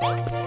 Bye.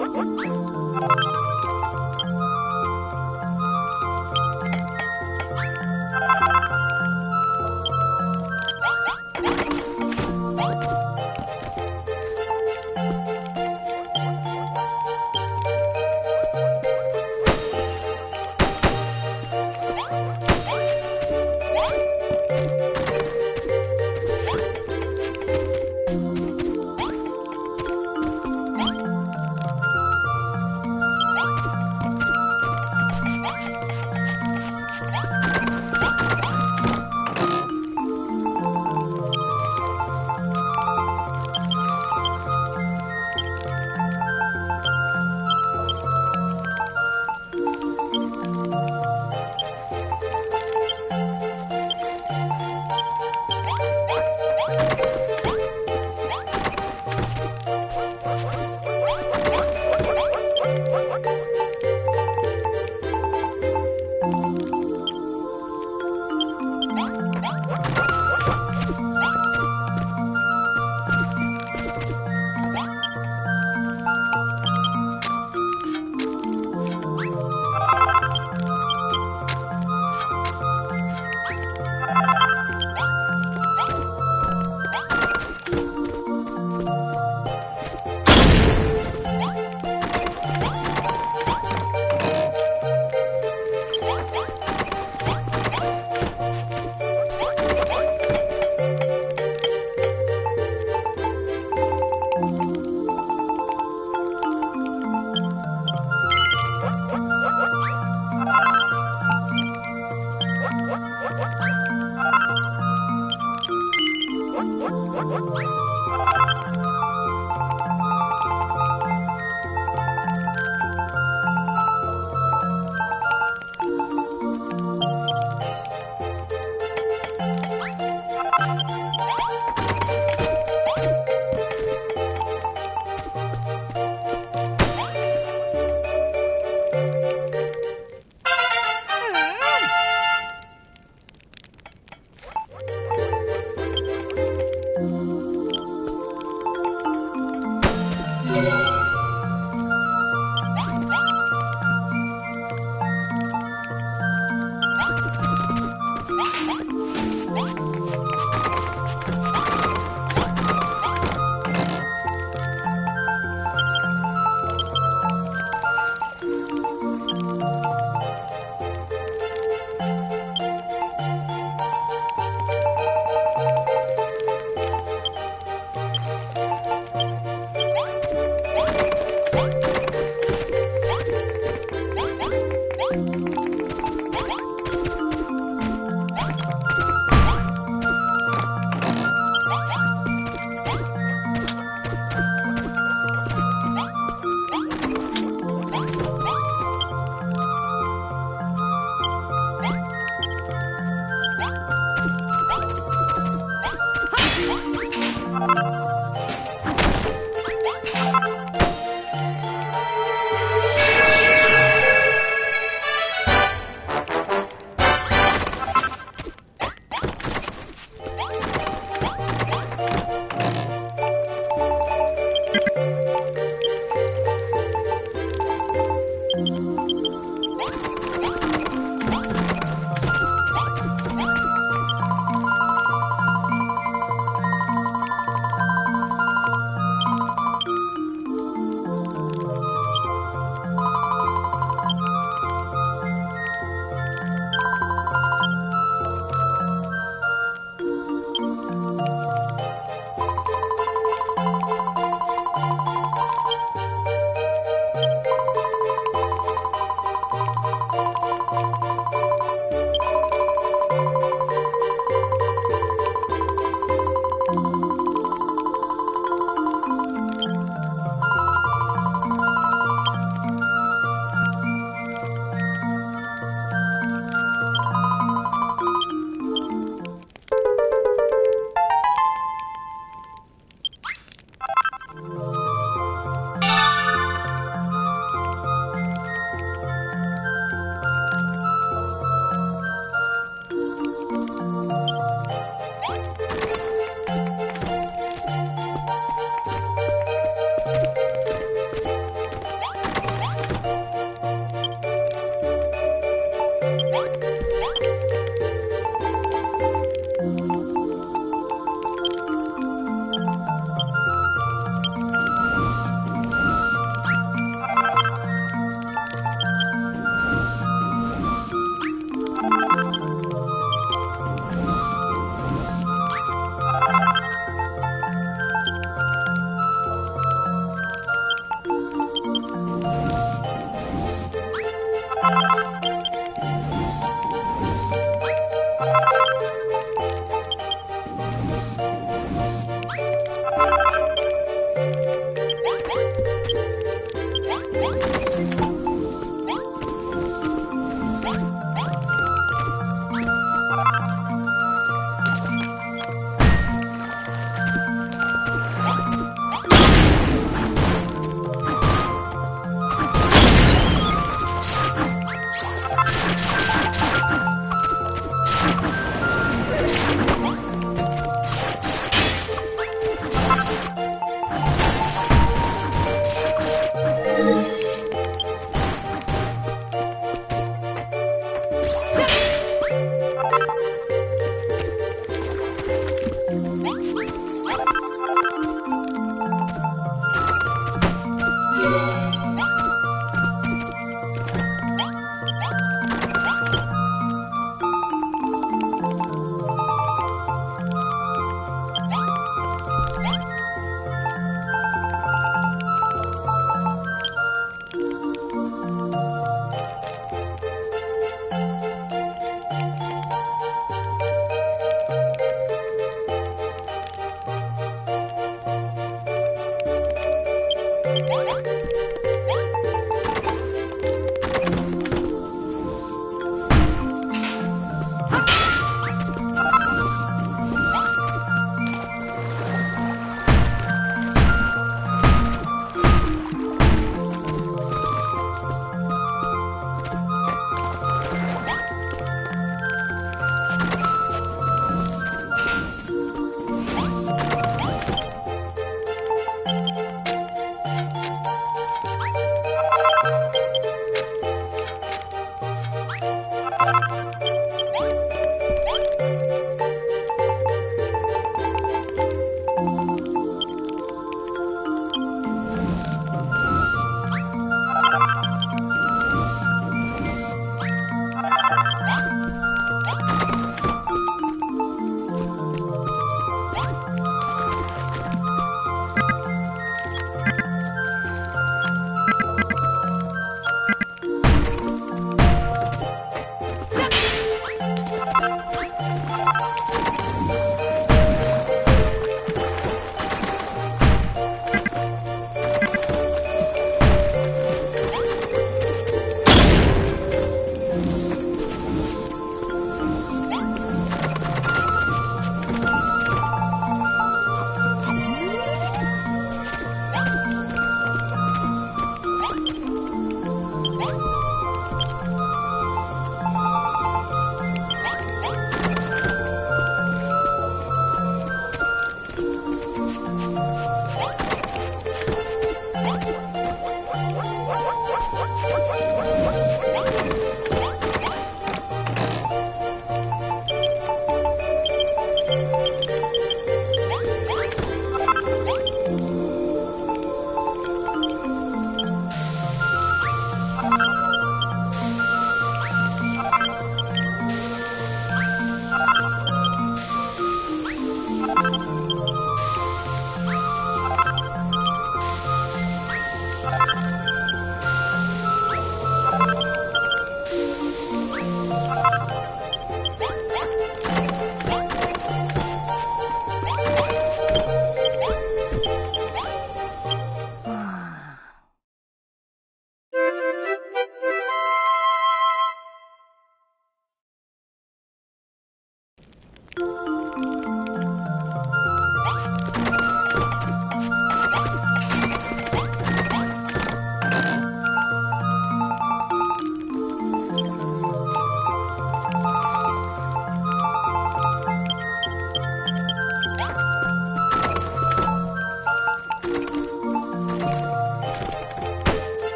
What?